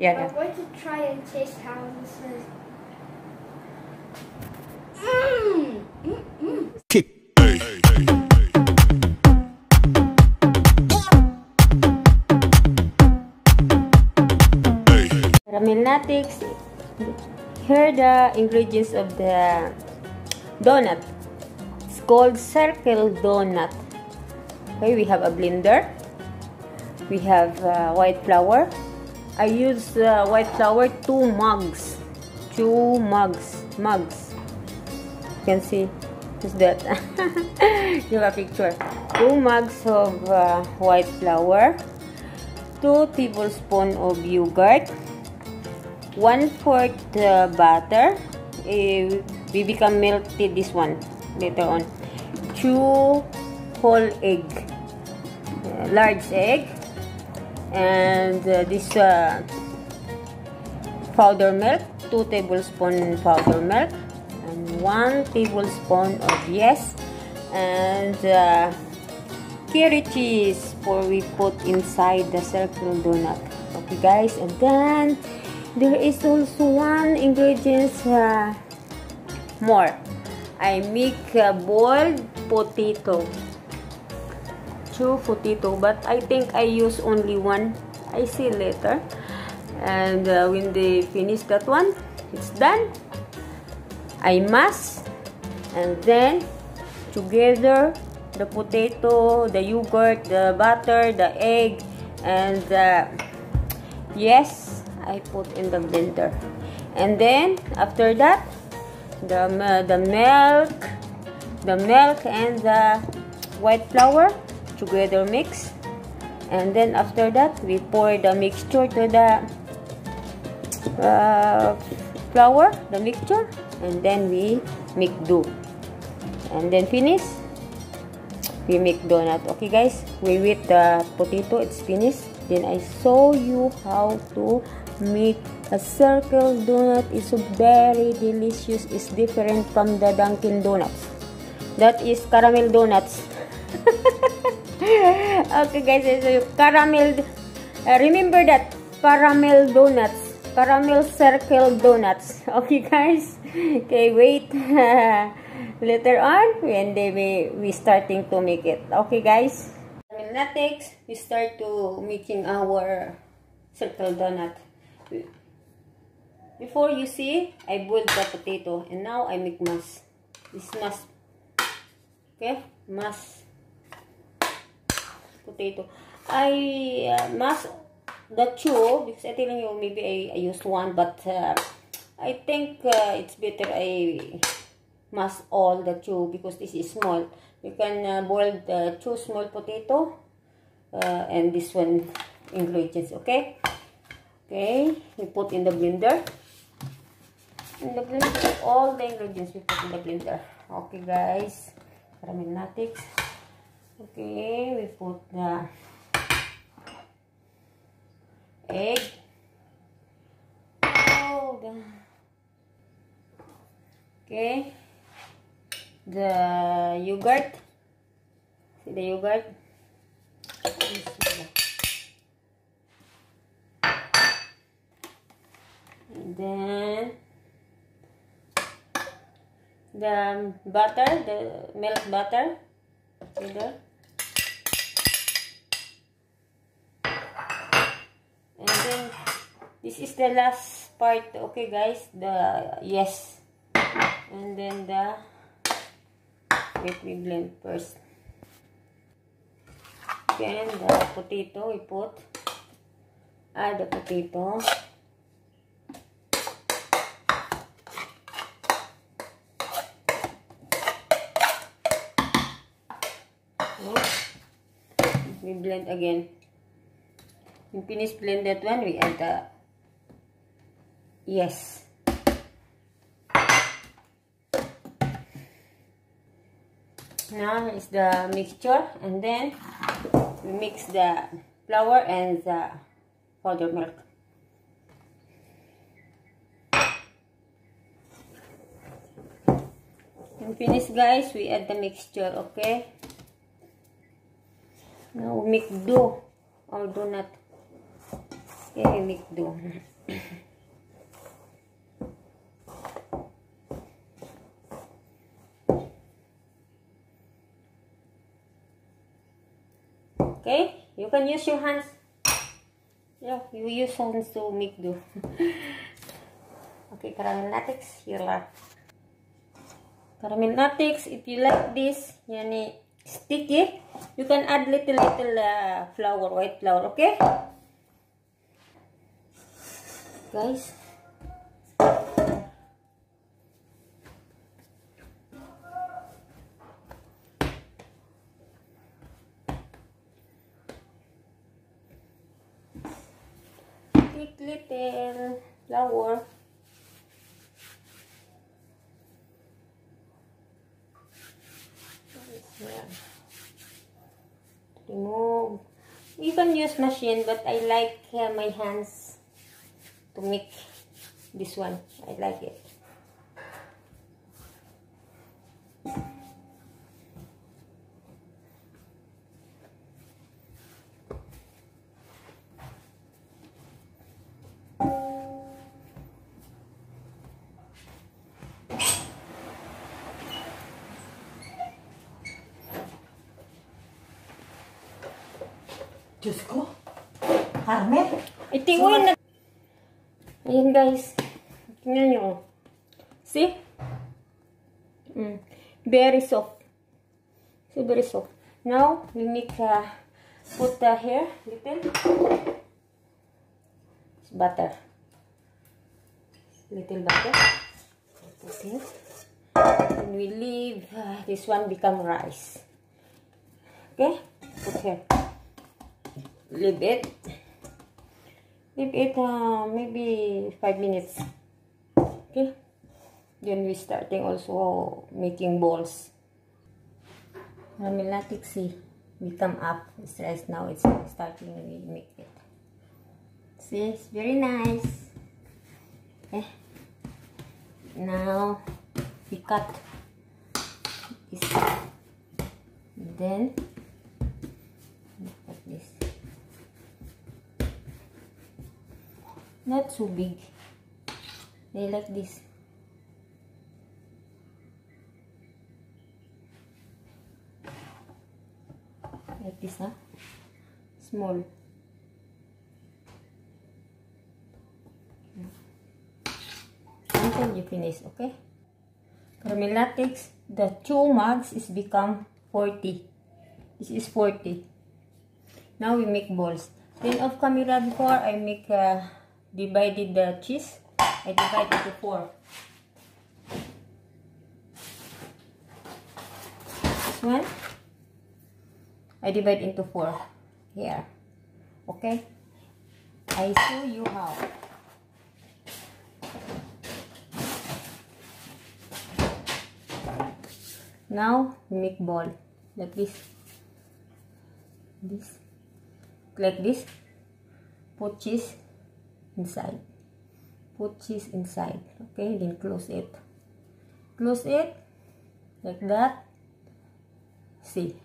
Yeah, I'm going to try and taste how this is. Mmm! Mm-mm. Caramel natics. Here are the ingredients of the donut. It's called circle donut. Okay, we have a blender. We have uh, white flour. I use uh, white flour two mugs. Two mugs. Mugs. You can see. Who's that? you have a picture. Two mugs of uh, white flour. Two tablespoons of yogurt. One fourth uh, butter. Eh, we become melted this one later on. Two whole egg. Uh, large egg. And uh, this uh, powder milk. Two tablespoon powder milk. And one tablespoon of yes. And uh, curry cheese for we put inside the circle donut. Okay guys. And then there is also one ingredient uh, more. I make uh, boiled potato. Two potato, but I think I use only one. I see later. And uh, when they finish that one, it's done. I mash and then together the potato, the yogurt, the butter, the egg, and uh, yes, I put in the blender. And then after that, the the milk, the milk and the white flour together mix. And then after that, we pour the mixture to the uh, flour, the mixture, and then we make dough. And then finish, we make donut. Okay guys, we wait the potato, it's finished. Then I show you how to make a circle donut. It's very delicious. It's different from the Dunkin' Donuts. That is caramel donuts. Okay guys, you caramel. Uh, remember that caramel donuts. Caramel circle donuts. Okay guys. Okay, wait. Later on, when they we, we starting to make it. Okay guys. Natics, we start to making our circle donut. Before you see, I boiled the potato and now I make mash. This mash. Okay, mash potato. I uh, mash the two because I telling you maybe I, I used one, but uh, I think uh, it's better I mash all the two because this is small. You can uh, boil the two small potato uh, and this one ingredients. Okay, okay. We put in the blender. In the blender, all the ingredients we put in the blender. Okay, guys. Caramel natics. Okay, we put the egg. The okay. The yogurt. See the yogurt. And then the butter, the milk butter. See there. And then this is the last part. Okay, guys. The yes. And then the wait, we blend first. Then the potato we put. Add the potato. We blend again. When finish blend that one, we add the yes. Now is the mixture and then we mix the flour and the powder milk. When finish guys, we add the mixture, okay? Now we make dough or donut. Okay, make do. Okay, you can use your hands. Yeah, you use hands to make do. okay, caramel latex, here are. Caramel latex, if you like this, yani sticky, you can add little little uh, flour, white flour, okay? Guys, Remove. You can use machine, but I like uh, my hands to make this one. I like it. Diyos ko. Carmen. Itinguin na. Ayan guys. Tingnan nyo. oh. See? Mm. Very soft. See, very soft. Now, we make uh, put the hair little. It's butter. Little butter. Put here. And we leave uh, this one become rice. Okay? Put here. Leave it. Leave it uh, maybe 5 minutes. Okay? Then we starting also making balls. Marmeladic see become up. It's rice now. It's starting we make it. See, it's very nice. Okay. Now we cut this. Then like this. Not so big. They like this. Like this, huh? Small. Until you finish, okay? Caramel latex, the two mugs is become 40. This is 40. Now we make balls. Then off camera before I make uh, divided the cheese. I divide into four. This one. I divide into four. Here. Okay? I show you how. Now, make ball. Like this. This. Like this. Put cheese inside. Put cheese inside. Okay, then close it. Close it. Like that. See.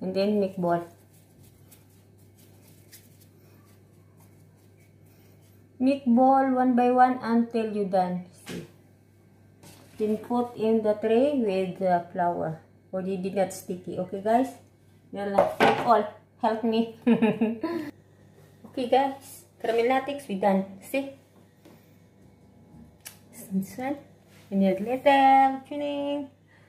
And then make ball. Make ball one by one until you done. See. Then put in the tray with the flour. Or you did not sticky. Okay guys? Yalla. All. Help me. okay guys. Caramelatics we done. See? This one. We need little tuning.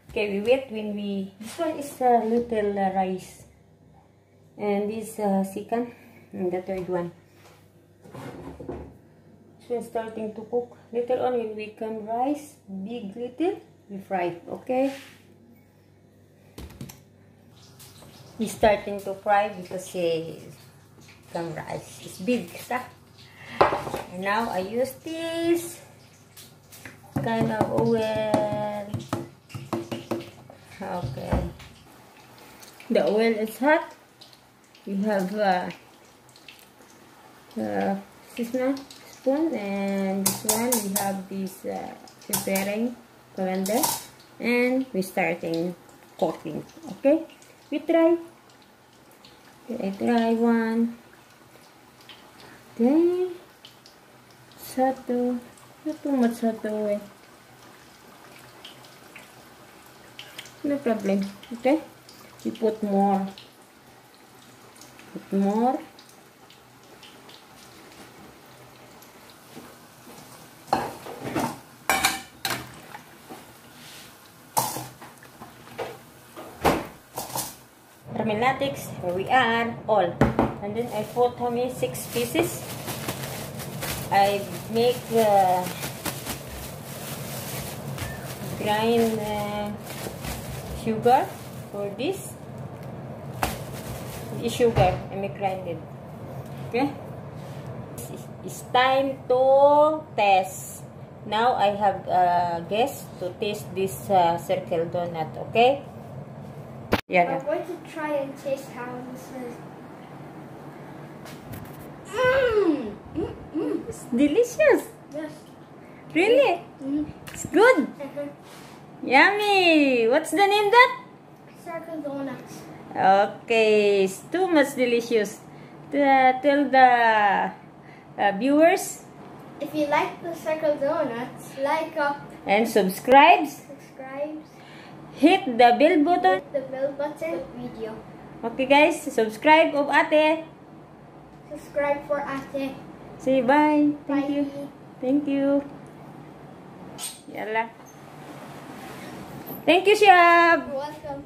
Okay, we wait when we... This one is a little uh, rice. And this uh, second. And the third one. This one starting to cook. Later on when we come rice, big little, we fry. Okay? We starting to fry because uh, some rice is big. Sa? And now I use this kind of oil. Okay. The oil is hot. We have uh, uh, this one spoon and this one we have this uh, preparing colander and we starting cooking. Okay, we try. Okay, I try one, Okay. Satu. Too much satu eh. No problem. Okay. We put more. Put more. Armelatics, here we are, all. And then I put how many? Six pieces. I make uh, grind uh, sugar for this. This sugar, I make grinded. Okay? It's- time to test. Now I have a guest to taste this uh, circle donut, okay? Yeah. I'm going to try and taste how this is. Mmm. Mm, mm. It's delicious. Yes. Really? Mm. It's good. Uh-huh. Yummy. What's the name that? Circle donuts. Okay. It's too much delicious. Uh, tell the uh, viewers If you like the circle donuts, like up, and subscribe. subscribe, Hit the bell button. hit the bell button, video. Okay guys, subscribe of ate. Subscribe for Ate. Say bye. Thank Bye. you. Thank you. Yalla. Thank you, Shab. You're welcome.